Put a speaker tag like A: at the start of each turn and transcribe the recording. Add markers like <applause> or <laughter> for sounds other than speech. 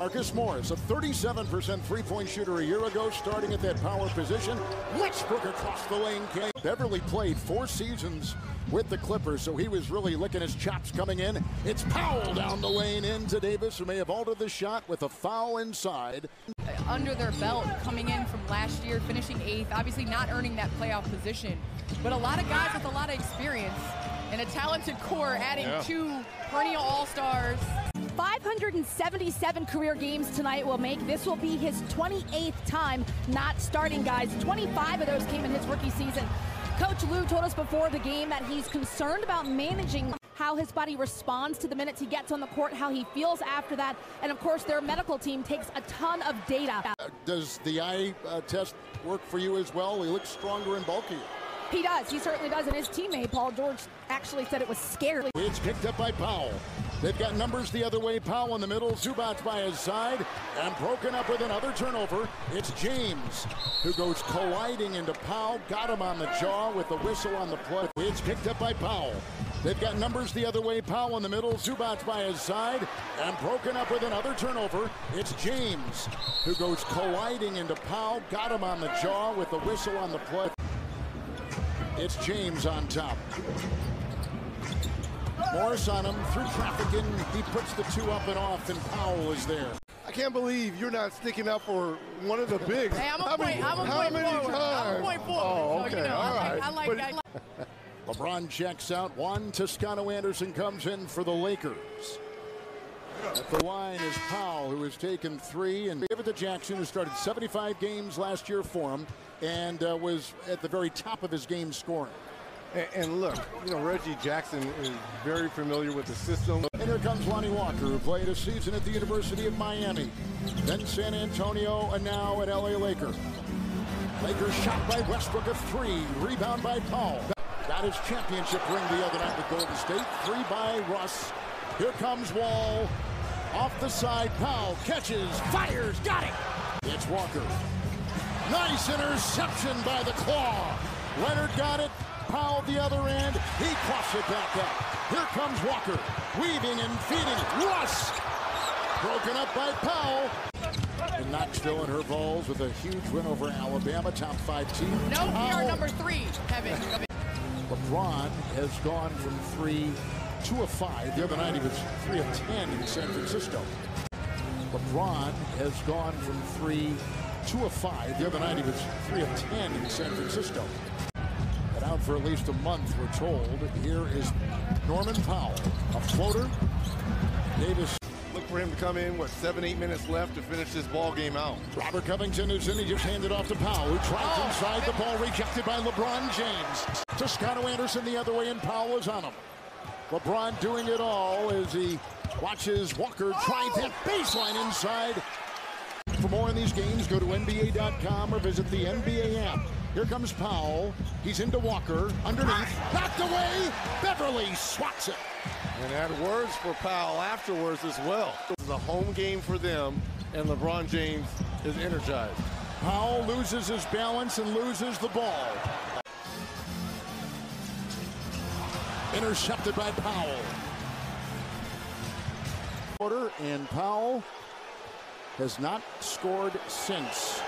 A: Marcus Morris, a 37% three-point shooter a year ago, starting at that power position. Westbrook across the lane. Came. Beverley played four seasons with the Clippers, so he was really licking his chops coming in. It's Powell down the lane into Davis, who may have altered the shot with a foul inside.
B: Under their belt, coming in from last year, finishing eighth, obviously not earning that playoff position, but a lot of guys with a lot of experience and a talented core, adding yeah. two perennial All-Stars.
C: 577 career games tonight will make. This will be his 28th time not starting, guys. 25 of those came in his rookie season. Coach Lue told us before the game that he's concerned about managing how his body responds to the minutes he gets on the court, how he feels after that, and of course their medical team takes a ton of data.
A: Uh, does the eye uh, test work for you as well? He looks stronger and bulkier.
C: He does. He certainly does. And his teammate, Paul George, actually said it was scary.
A: It's picked up by Powell. They've got numbers the other way. Powell in the middle. Zubac by his side. And broken up with another turnover. It's James who goes colliding into Powell. Got him on the jaw with the whistle on the play. It's picked up by Powell. They've got numbers the other way. Powell in the middle. Zubac by his side. And broken up with another turnover. It's James who goes colliding into Powell. Got him on the jaw with the whistle on the play. It's James on top. Morris on him through traffic in. He puts the two up and off, and Powell is there.
D: I can't believe you're not sticking up for one of the bigs.
B: Hey, I'm a how point, many, I'm a
D: how
B: point
D: many
B: forward.
D: times?
B: I'm a point forward.
D: Oh, okay,
B: so, you know,
D: all
B: I
D: right.
B: Like, I like, I like. <laughs>
A: LeBron checks out. Juan Toscano Anderson comes in for the Lakers. At the line is Powell, who has taken three, and give it to Jackson, who started 75 games last year for him and uh, was at the very top of his game scoring.
D: And, and, look, you know, Reggie Jackson is very familiar with the system.
A: And here comes Lonnie Walker, who played a season at the University of Miami, then San Antonio, and now at LA Laker. Lakers shot by Westbrook a three, rebound by Paul. Got his championship ring the other night with Golden State. Three by Russ. Here comes Wall. Off the side, Powell catches, fires, got it. It's Walker. Nice interception by the claw. Leonard got it. Powell the other end. He coughs it back up. Here comes Walker. Weaving and feeding. Russ. Broken up by Powell. And Knoxville and her Vols with a huge win over Alabama, top five team.
B: No, we are number three, Kevin.
A: LeBron has gone from three two of five. The other night he was three of ten in San Francisco. LeBron has gone from three, two of five. The other night he was three of ten in San Francisco. But out for at least a month, we're told. Here is Norman Powell, a floater. Davis.
D: Look for him to come in, what, seven, eight minutes left to finish this ball game out.
A: Robert Covington is in. He just handed off to Powell, who tried oh. inside. The ball rejected by LeBron James. Toscano Anderson the other way, and Powell is on him. LeBron doing it all as he watches Walker try that oh! baseline inside. For more on these games, go to NBA.com or visit the NBA app. Here comes Powell. He's into Walker. Underneath. Knocked away. Beverley swats it.
D: And had words for Powell afterwards as well. This is a home game for them, and LeBron James is energized.
A: Powell loses his balance and loses the ball. Intercepted by Powell. Order and Powell has not scored since.